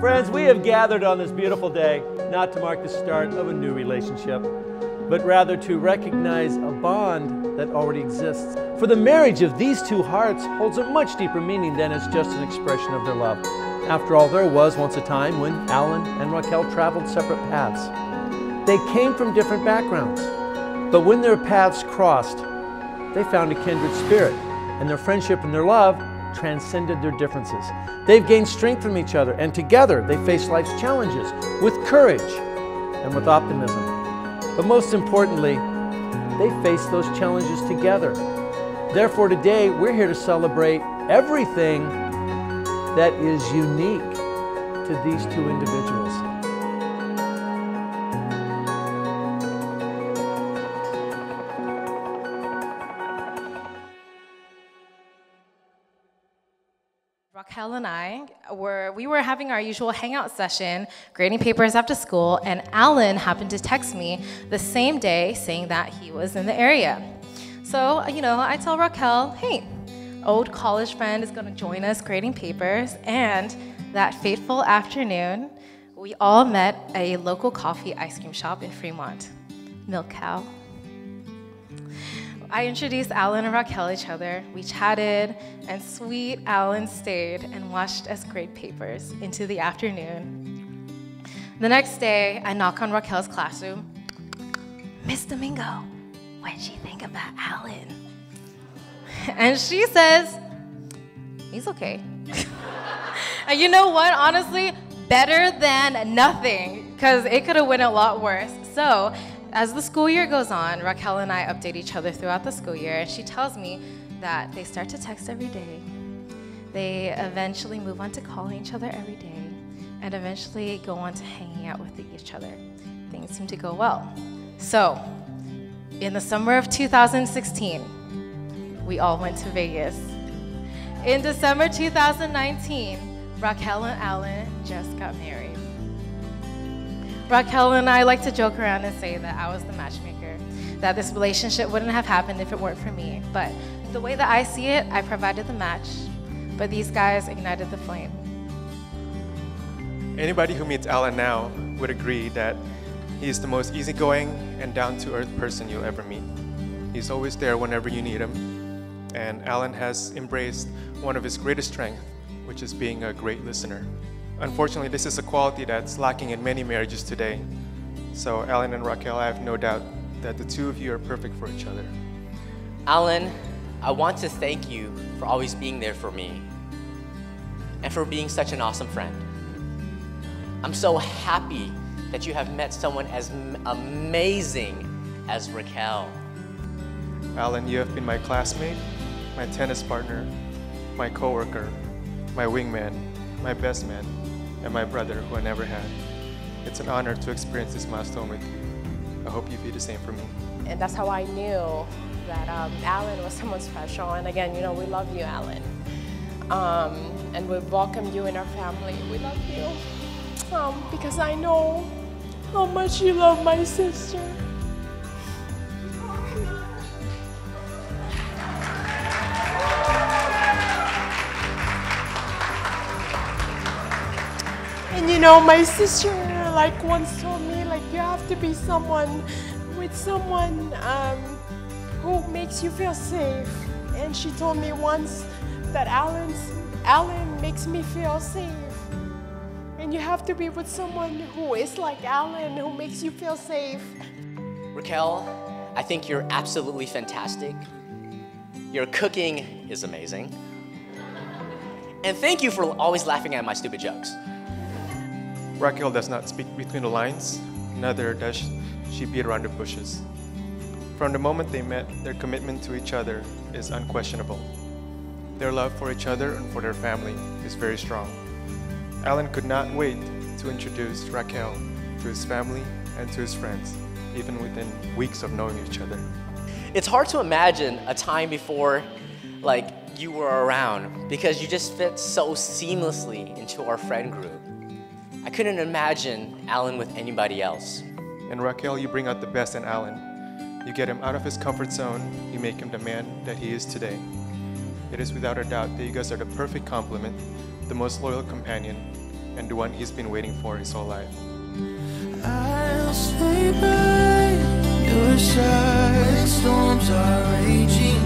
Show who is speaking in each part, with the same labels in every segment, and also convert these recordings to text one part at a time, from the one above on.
Speaker 1: Friends, we have gathered on this beautiful day not to mark the start of a new relationship, but rather to recognize a bond that already exists. For the marriage of these two hearts holds a much deeper meaning than is just an expression of their love. After all, there was once a time when Allen and Raquel traveled separate paths. They came from different backgrounds, but when their paths crossed, they found a kindred spirit, and their friendship and their love transcended their differences. They've gained strength from each other, and together they face life's challenges with courage and with optimism. But most importantly, they face those challenges together. Therefore, today we're here to celebrate everything that is unique to these two individuals.
Speaker 2: Raquel and I were we were having our usual hangout session, grading papers after school, and Allen happened to text me the same day saying that he was in the area. So, you know, I tell Raquel, hey, old college friend is gonna join us grading papers, and that fateful afternoon, we all met at a local coffee ice cream shop in Fremont, Milk Cow. I introduced Allen and Raquel each other. We chatted, and sweet Allen stayed and watched us grade papers into the afternoon. The next day, I knock on Raquel's classroom. Miss Domingo, what'd she think about Allen? And she says, he's okay. and you know what, honestly, better than nothing, because it could have went a lot worse. So as the school year goes on, Raquel and I update each other throughout the school year, and she tells me that they start to text every day. They eventually move on to calling each other every day, and eventually go on to hanging out with each other. Things seem to go well. So, in the summer of 2016, we all went to Vegas. In December 2019, Raquel and Allen just got married. Raquel and I like to joke around and say that I was the matchmaker, that this relationship wouldn't have happened if it weren't for me. But the way that I see it, I provided the match, but these guys ignited the flame.
Speaker 3: Anybody who meets Allen now would agree that he's the most easygoing and down to earth person you'll ever meet. He's always there whenever you need him. And Allen has embraced one of his greatest strengths, which is being a great listener. Unfortunately, this is a quality that's lacking in many marriages today. So, Allen and Raquel, I have no doubt that the two of you are perfect for each other.
Speaker 4: Allen, I want to thank you for always being there for me and for being such an awesome friend. I'm so happy that you have met someone as amazing as Raquel.
Speaker 3: Allen, you have been my classmate, my tennis partner, my coworker, my wingman, my best man, and my brother who I never had. It's an honor to experience this milestone with you. I hope you feel the same for me.
Speaker 5: And that's how I knew that um, Allen was someone special. And again, you know, we love you, Allen. Um, and we welcome you in our family. We love you um, because I know how much you love my sister. Know, my sister like once told me like you have to be someone with someone um, who makes you feel safe. And she told me once that Allen's Allen makes me feel safe. And you have to be with someone who is like Allen, who makes you feel safe.
Speaker 4: Raquel, I think you're absolutely fantastic. Your cooking is amazing. And thank you for always laughing at my stupid jokes.
Speaker 3: Raquel does not speak between the lines, neither does she beat around the bushes. From the moment they met, their commitment to each other is unquestionable. Their love for each other and for their family is very strong. Allen could not wait to introduce Raquel to his family and to his friends, even within weeks of knowing each other.
Speaker 4: It's hard to imagine a time before, like, you were around because you just fit so seamlessly into our friend group. I couldn't imagine Allen with anybody else.
Speaker 3: And Raquel, you bring out the best in Allen. You get him out of his comfort zone, you make him the man that he is today. It is without a doubt that you guys are the perfect complement, the most loyal companion, and the one he's been waiting for his whole life.
Speaker 6: I'll stay by your side when storms are raging.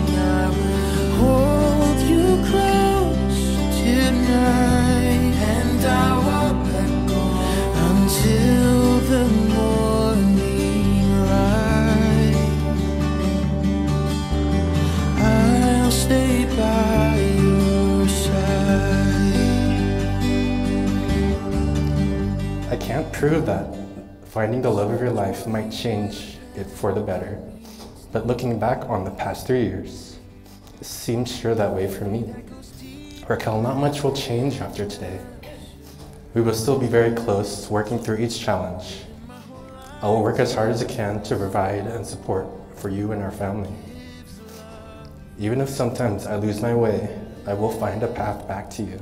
Speaker 7: Prove that finding the love of your life might change it for the better, but looking back on the past three years, it seems sure that way for me. Raquel, not much will change after today. We will still be very close, working through each challenge. I will work as hard as I can to provide and support for you and our family. Even if sometimes I lose my way, I will find a path back to you.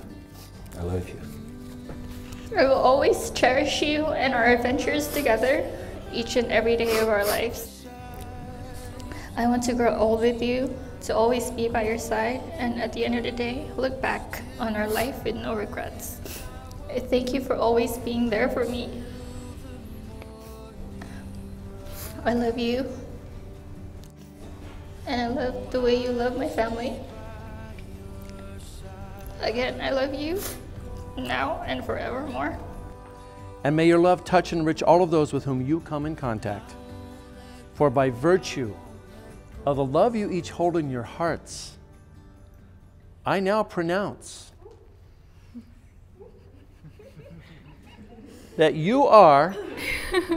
Speaker 7: I love you.
Speaker 8: I will always cherish you and our adventures together, each and every day of our lives. I want to grow old with you, to always be by your side, and at the end of the day, look back on our life with no regrets. I thank you for always being there for me. I love you, and I love the way you love my family. Again, I love you now and forevermore.
Speaker 1: And may your love touch and enrich all of those with whom you come in contact. For by virtue of the love you each hold in your hearts, I now pronounce that you are,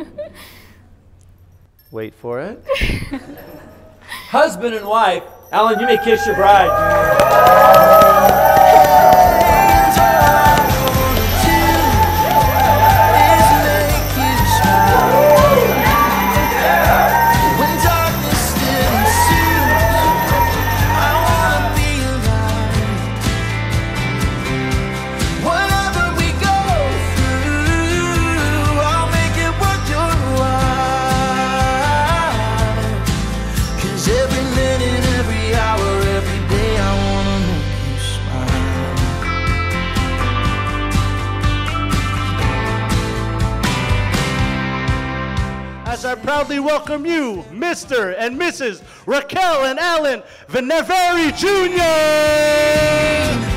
Speaker 1: wait for it, husband and wife. Allen, you may kiss your bride.
Speaker 9: Proudly welcbe you, Mr. and Mrs. Raquel and Allen Veneveri Jr.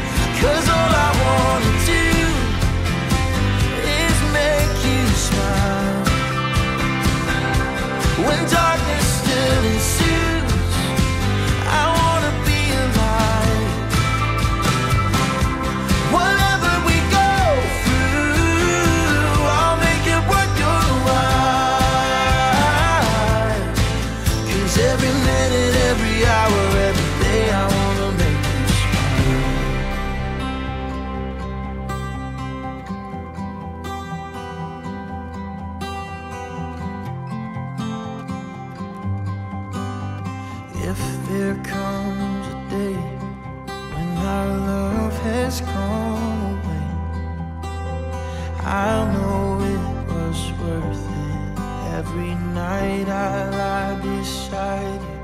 Speaker 6: there comes a day when our love has gone away, I'll know it was worth it. Every night I lie beside you,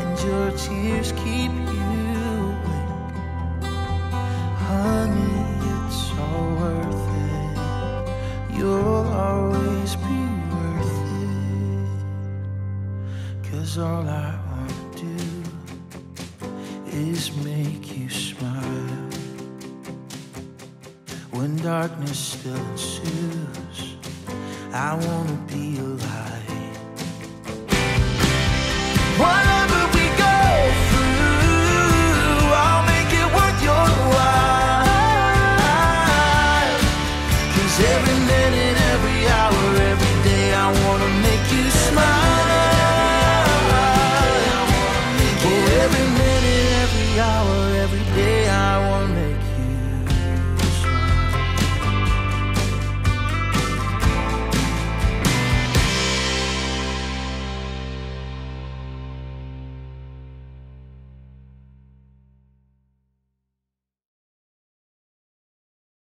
Speaker 6: and your tears keep you awake. Honey, it's all worth it. You'll always be worth it. Cause all I wanna do is make you smile. When darkness still ensues, I wanna be alive. What